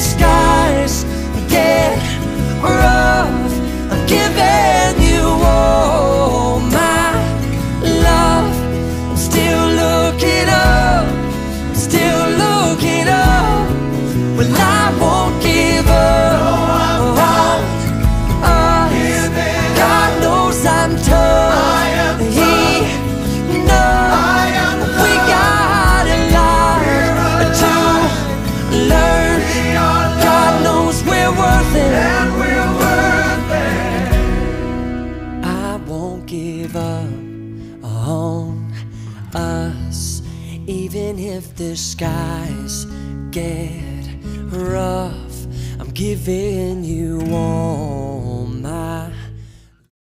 skies get rough. I'm giving you all my love. I'm still looking up. I'm still looking up. Well, I'm give up on us, even if the skies get rough. I'm giving you all